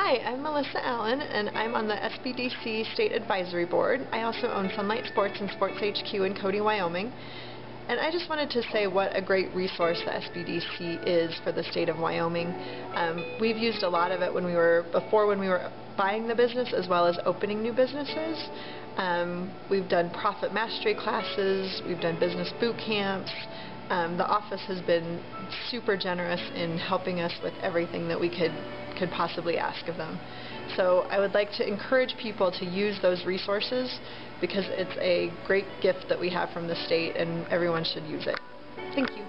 Hi, I'm Melissa Allen, and I'm on the SBDC State Advisory Board. I also own Sunlight Sports and Sports HQ in Cody, Wyoming. And I just wanted to say what a great resource the SBDC is for the state of Wyoming. Um, we've used a lot of it when we were before when we were buying the business as well as opening new businesses. Um, we've done profit mastery classes, we've done business boot camps. Um, the office has been super generous in helping us with everything that we could could possibly ask of them. So I would like to encourage people to use those resources because it's a great gift that we have from the state and everyone should use it. Thank you.